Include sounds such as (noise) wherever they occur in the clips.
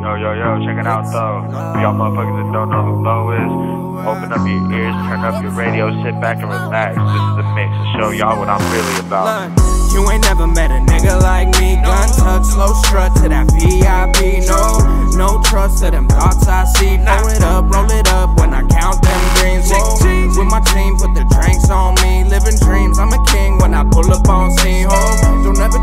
Yo, yo, yo, check it out though. For y'all motherfuckers that don't know who Low is, open up your ears, turn up your radio, sit back and relax. This is the mix to show y'all what I'm really about. You ain't never met a nigga like me. Gun tuck, slow strut to that VIP. No, no trust to them thoughts I see. Roll it up, roll it up when I count them greens. Whoa. With my team, put the drinks on me. Living dreams, I'm a king when I pull up on scene. Home, don't ever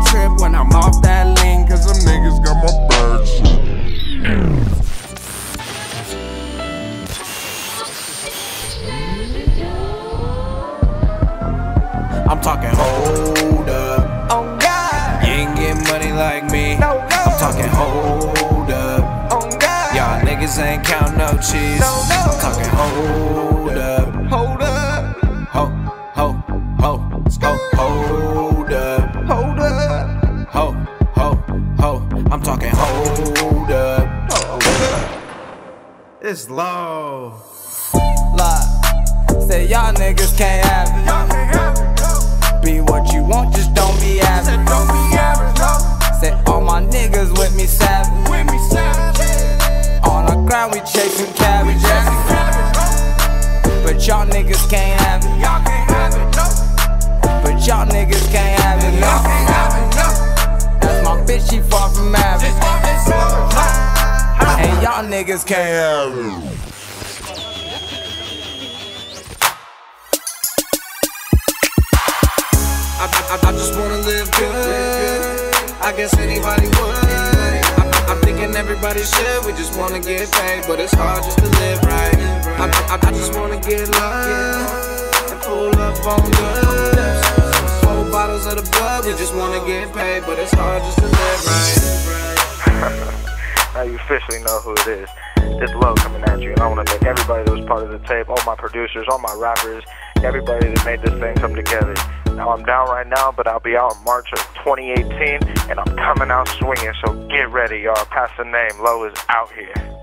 I'm talking hold up. Oh God, You ain't getting money like me. No, no. I'm talking hold up. oh God. Y'all niggas ain't count no cheese. No, no. I'm talking hold up. Hold up, Ho, ho, ho, ho, hold up. hold up, Ho, ho, ho. I'm talking hold up. hold up. It's low. Lie. Say y'all niggas can't have it. Ground we chasing cabbage. Chasing cabbage, no. But y'all niggas can't have it. Y'all can't have it, no. But y'all niggas can't have it. Y'all No. can't have it, no. That's my bitch, she far from average. It's all this average, no. And y'all niggas can't have it. I, I, I just wanna live good. I guess anybody would. Thinking everybody should. We just wanna get paid, but it's hard just to live right. I, I, I just wanna get love and pull up on good. Four bottles of the blood. We just wanna get paid, but it's hard just to live right. (laughs) now you officially know who it is. It's Low coming at you, and I want to thank everybody that was part of the tape, all my producers, all my rappers, everybody that made this thing come together. Now I'm down right now, but I'll be out in March of 2018, and I'm coming out swinging, so get ready, y'all. Pass the name. Low is out here.